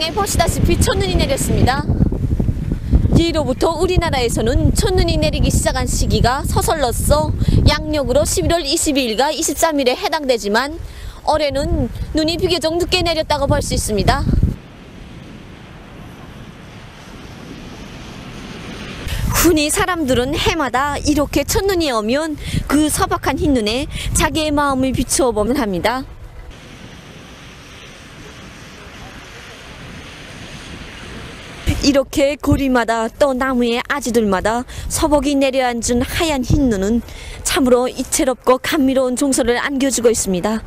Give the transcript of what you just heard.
보시다시피 첫눈이 내렸습니다. 이로부터 우리나라에서는 첫눈이 내리기 시작한 시기가 서설로서 양력으로 11월 22일과 23일에 해당되지만 올해는 눈이 비교적 늦게 내렸다고 볼 수 있습니다. 흔히 사람들은 해마다 이렇게 첫눈이 오면 그 서박한 흰눈에 자기의 마음을 비추어 보면 합니다. 이렇게 고리마다 또 나무의 아지들마다 서복이 내려앉은 하얀 흰 눈은 참으로 이채롭고 감미로운 종소를 안겨주고 있습니다.